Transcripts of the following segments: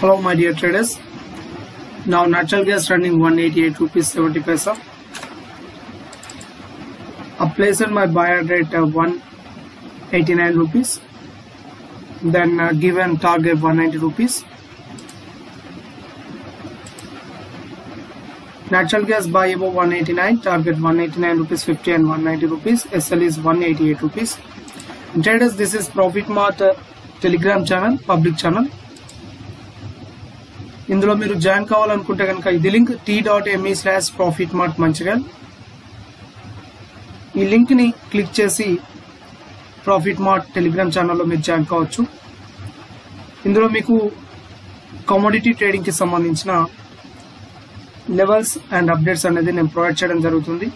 Hello my dear traders. Now natural gas running 188 rupees 70 paisa. I placed my buyer rate uh, 189 rupees. Then uh, given target 190 rupees. Natural gas buy above 189, target 189 rupees 50 and 190 rupees. SL is 188 rupees. Traders, this is Profit Mart uh, Telegram channel, public channel. ఇందులో మీరు join కావాలనుకుంటే కనుక ఇది link T dot M E slash profit mart మంచిగా. ఈ లింక్ని click చేసి profit mart Telegram ఛానల్లో మీరు జాయిన్ కావచ్చు. ఇందులో మీకు కమోడిటీ ట్రేడింగ్కి సంబంధించిన లెవెల్స్ అండ్ అప్డేట్స్ అనేది నేను ప్రొవైడ్ చేయడం జరుగుతుంది.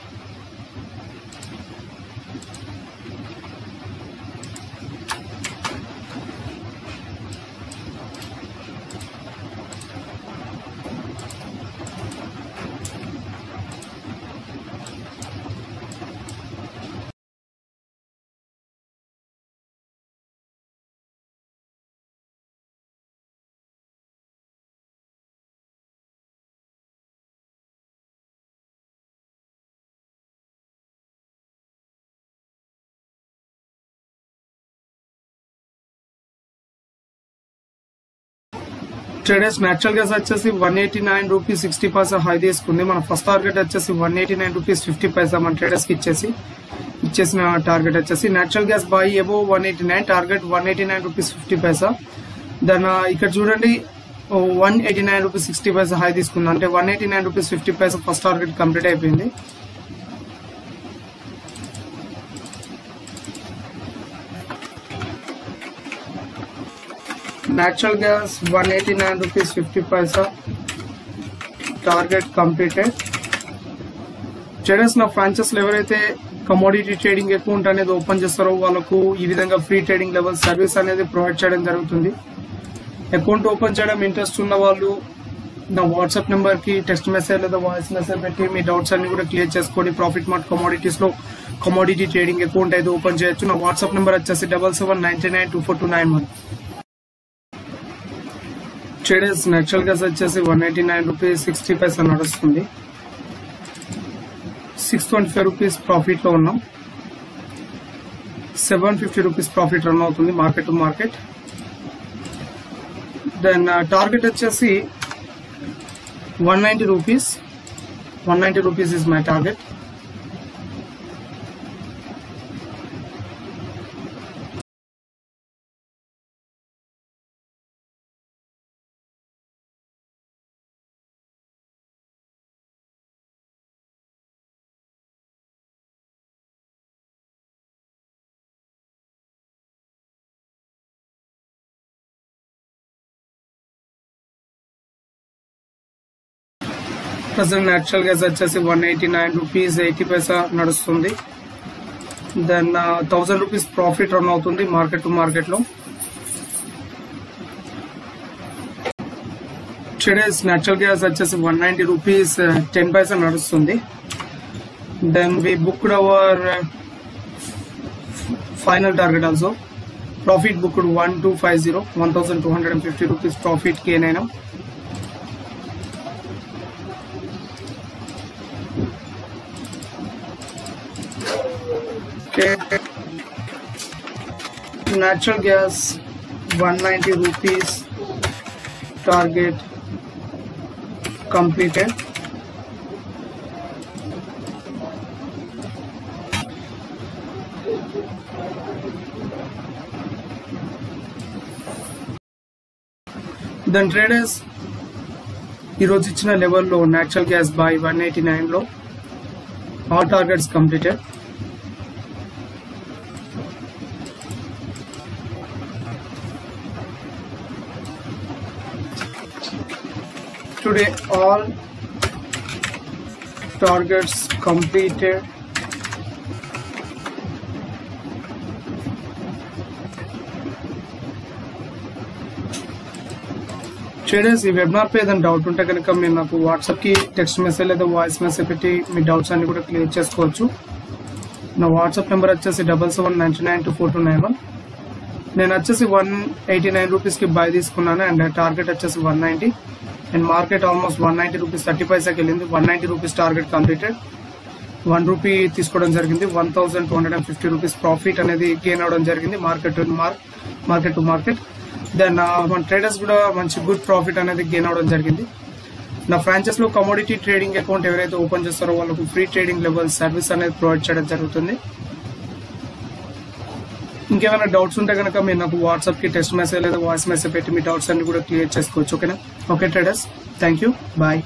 ట్రేడర్స్ న్యాచురల్ గ్యాస్ వచ్చేసి one eighty nine rupees sixty paisa high తీసుకుంది. మన ఫస్ట్ టార్గెట్ వచ్చేసి one eighty nine rupees fifty paisa మన ట్రేడర్స్కి ఇచ్చేసి ఇచ్చేసిన టార్గెట్ వచ్చేసి natural gas buy above one eighty nine target one eighty nine rupees fifty paisa దాని ఇక్కడ చూడండి one eighty nine rupees sixty paisa high తీసుకుంది. అంటే one eighty nine rupees fifty paisa first target complete అయిపోయింది. Natural gas 189 rupees 50 paisa. Target completed traders నా franchise ఎవరైతే commodity trading account అనేది open చేస్తారో. వాళ్ళకు ఈ విధంగా ఫ్రీ ట్రేడింగ్ లెవెల్ సర్వీస్ అనేది ప్రొవైడ్ చేయడం జరుగుతుంది. అకౌంట్ ఓపెన్ చేయడం ఇంట్రెస్ట్ ఉన్న వాళ్ళు నా వాట్సాప్ నెంబర్కి టెక్స్ట్ మెసేజ్ లేదా వాయిస్ మెసేజ్ పెట్టి మీ డౌట్స్ అన్ని కూడా క్లియర్ చేసుకోండి ప్రాఫిట్ మార్ట్ కమోడిటీస్లో కమోడిటీ ట్రేడింగ్ అకౌంట్ అయితే ఓపెన్ చేయొచ్చు. నా వాట్సాప్ నెంబర్ వచ్చేసి double seven ninety nine two four two nine one traders natural gas వచ్చేసి one eighty nine rupees sixty paisa నడుస్తుంది. సిక్స్ ట్వంటీ ఫైవ్ రూపీస్ ప్రాఫిట్లో ఉన్నాం. Seven fifty rupees profit run అవుతుంది market to market. Then target వచ్చేసి one ninety rupees. One ninety rupees is my target present natural gas వచ్చేసి one eighty nine rupees eighty paisa నడుస్తుంది then thousand rupees profit run అవుతుంది market to మార్కెట్లో. Today's natural gas వచ్చేసి one ninety rupees ten paisa నడుస్తుంది. Then we booked our final target also profit booked one two five zero one thousand two hundred and fifty rupees profit gain అయినాం. Okay. Natural gas 190 rupees target completed. Then traders ఈరోజు ఇచ్చిన లెవెల్లో natural gas buy one eighty నైన్లో all targets completed today all targets completed. Traders ఈ webinar పై ఏదైనా doubt ఉంటే కనుక మీరు నాకు వాట్సాప్కి టెక్స్ట్ మెసేజ్ లేదా వాయిస్ మెసేజ్ పెట్టి మీ డౌట్స్ అన్ని కూడా క్లియర్ చేసుకోవచ్చు. నా వాట్సాప్ నెంబర్ వచ్చేసి double seven ninety nine two four two nine one నేను వచ్చేసి వన్ ఎయిటీ నైన్ రూపీస్కి బై తీసుకున్నాను అండ్ టార్గెట్ వచ్చేసి one ninety and market almost one ninety rupees thirty పైసాకి వెళ్ళింది one ninety rupees target completed one rupee తీసుకోవడం జరిగింది one thousand two hundred and fifty rupees profit అనేది gain అవడం జరిగింది market mark market to market then మన traders కూడా మంచి good profit అనేది గెయిన్ అవడం జరిగింది. నా ఫ్రాంచైజ్లో కమోడిటీ ట్రేడింగ్ అకౌంట్ ఎవరైతే ఓపెన్ చేస్తారో వాళ్ళకు ఫ్రీ ట్రేడింగ్ లెవెల్ సర్వీస్ అనేది ప్రొవైడ్ చేయడం జరుగుతుంది. ఇంకేమైనా డౌట్స్ ఉంటే కనుక మీరు నాకు వాట్సాప్కి టెక్స్ట్ మెసేజ్ లేదా వాయిస్ మెసేజ్ పెట్టి మీ డౌట్స్ అన్ని కూడా క్లియర్ చేసుకోవచ్చు ఓకేనా okay traders thank you bye